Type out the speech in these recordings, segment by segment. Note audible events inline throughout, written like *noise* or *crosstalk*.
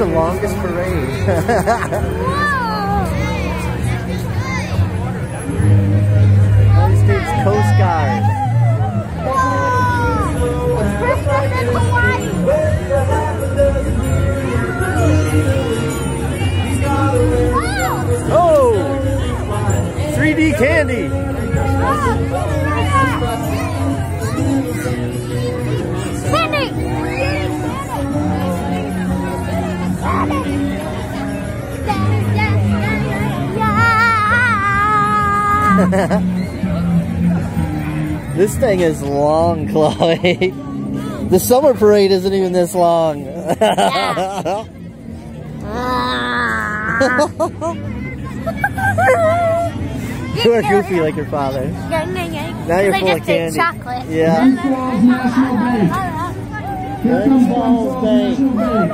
The longest parade. United States Coast Guard. It's Christmas in Hawaii. Oh! Oh! 3D candy. Candy! *laughs* This thing is long, Chloe. The summer parade isn't even this long. *laughs* you are goofy like your father. Now you're full of candy. chocolate. Yeah. *laughs* Here comes Sioux Falls National Bank.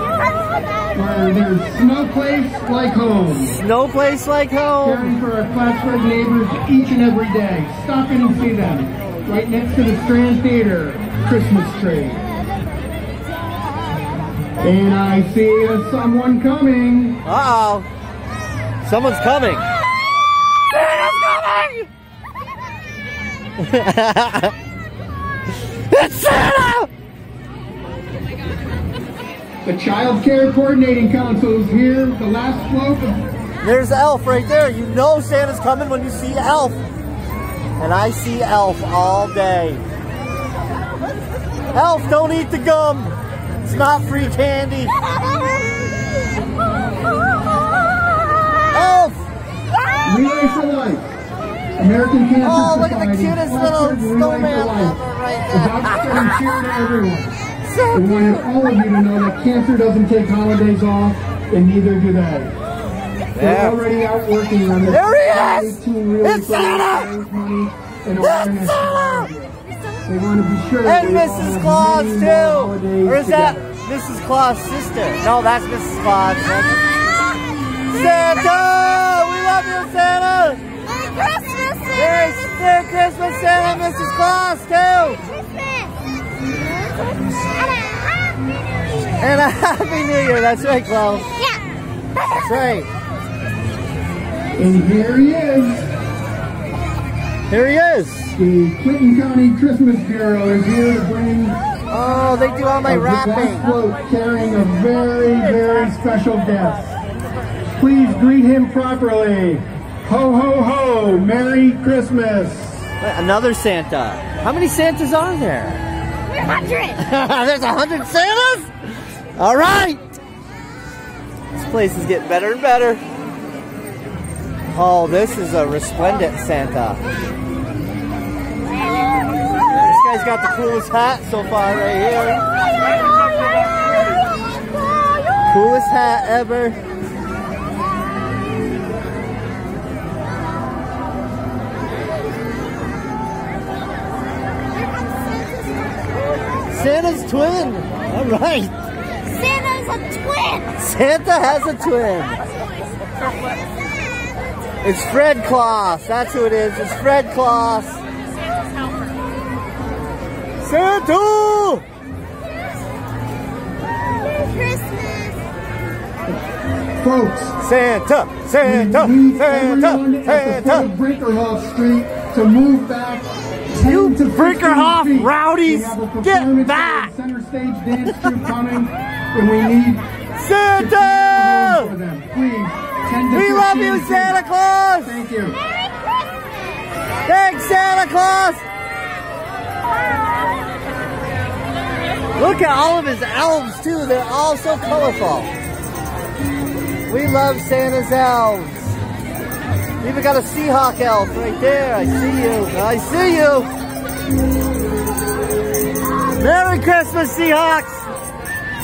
Where there's no place like home. No place like home. Caring for our Plattsburgh neighbors each and every day. Stop in and see them. Right next to the Strand Theater Christmas tree. And I see someone coming. Uh oh. Someone's coming. *laughs* it's Santa! The Child Care Coordinating Council is here. The last float There's Elf right there. You know Santa's coming when you see Elf. And I see Elf all day. Elf, don't eat the gum. It's not free candy. Elf! Relay for Life. American Cancer Oh, look at the cutest little snowman ever right there. spreading cheer to everyone. We wanted all of you to know that cancer doesn't take holidays off, and neither do they. They're already out working on this. There he is! 2018 Relay It's Santa! to raise money and It's. Santa! They want to be sure And Mrs. Claus too. Or is that together. Mrs. Claus' sister? No, that's Mrs. Claus. Santa! We love you, Santa! Merry Christmas! Merry, Merry Christmas, Santa Mrs. Claus too! And a Happy New Year! And a Happy New Year, that's right, Klaus. Yeah! That's right. And here he is. Here he is. The Clinton County Christmas Bureau is here to bring Oh, they do all my best float carrying a very, very special guest. Please greet him properly. Ho, ho, ho. Merry Christmas. Another Santa. How many Santas are there? We're 100! *laughs* There's a hundred Santas? All right. This place is getting better and better. Oh, this is a resplendent Santa. This guy's got the coolest hat so far right here. Coolest hat ever. Santa's twin. All right. Santa's a twin! Santa has a twin. It's Fred Claus. That's who it is. It's Fred Claus. Santa! Merry Christmas! Folks, Santa! we Santa! need everyone Santa! at the foot of Santa! Brinkerhoff Street to move back 10 You to 15 Brinkerhoff feet. rowdies, We have a get performance back! Center stage dance troupe coming, and we need for Santa! them. Please, We love you, feet. Santa Claus! Thank you. Merry Christmas! Thanks, Santa Claus! Look at all of his elves, too. They're all so colorful. We love Santa's elves. Even got a Seahawk elf right there. I see you. I see you. Merry Christmas, Seahawks.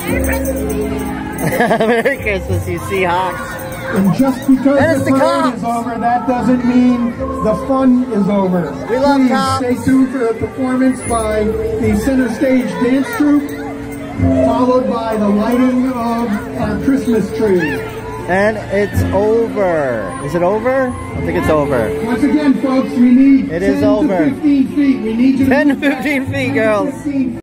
*laughs* Merry Christmas, you Seahawks. And just because And the the parade is over, that doesn't mean the fun is over. We love Please cops. stay tuned for a performance by the Center Stage Dance Troupe, followed by the lighting of our Christmas tree. And it's over. Is it over? I think it's over. Once again, folks, we need It 10 is to over. 15 feet. We need you to 10 to 15 feet, girls. 15